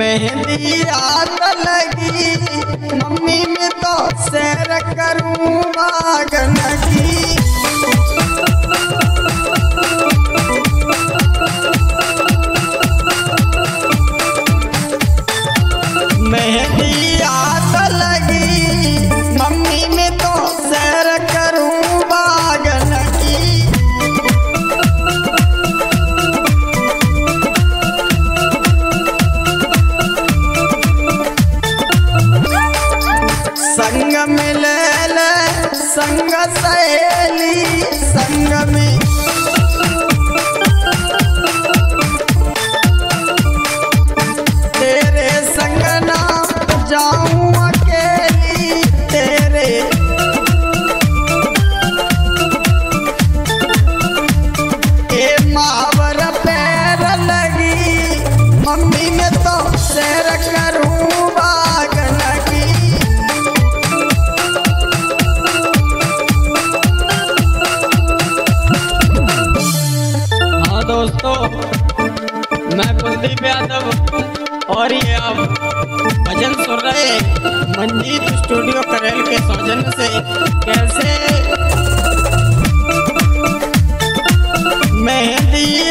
मेहंदी आत लगी। मम्मी में तो संग सहेली संग तेरे संग जाऊँ अकेली तेरे। ए मावर पैर लगी, मम्मी में तो सैर करूँ। कुलदीप यादव और ये आप भजन सुन रहे मंजीत स्टूडियो करेल के सौजन्य से। कैसे? मेहंदी